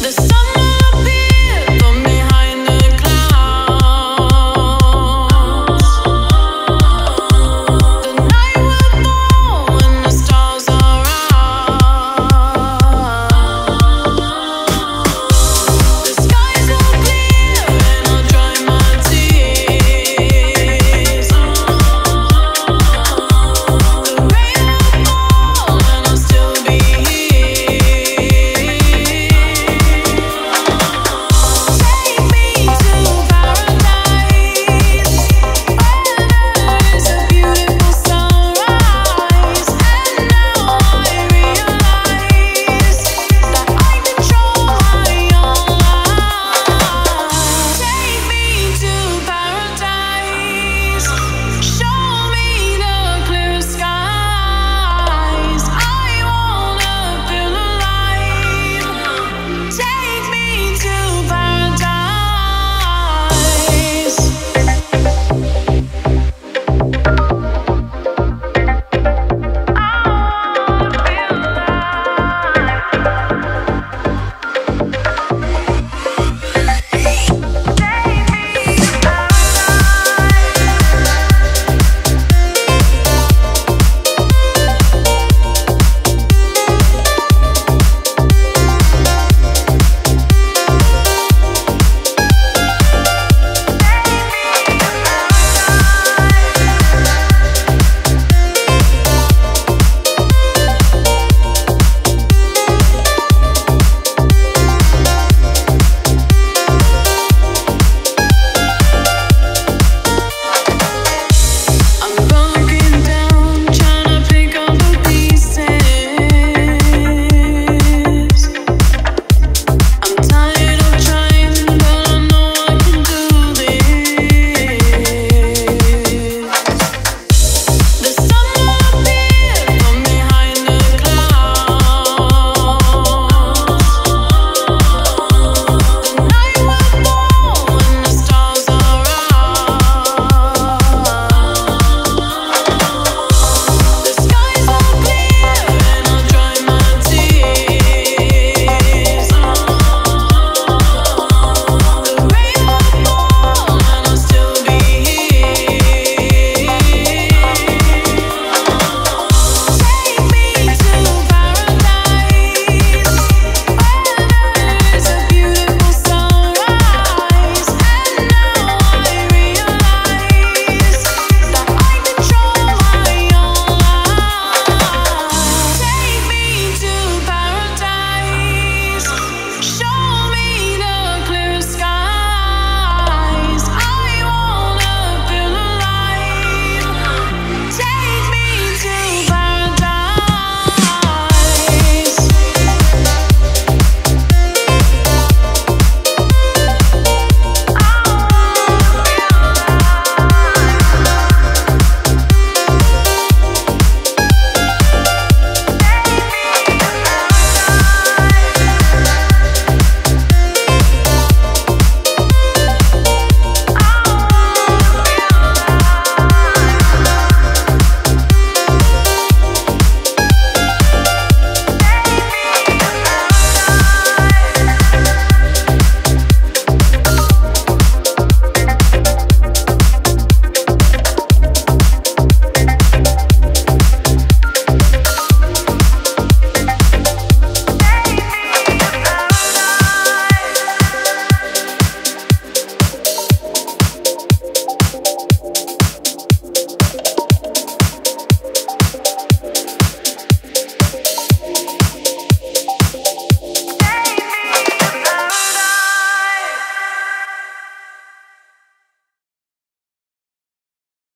this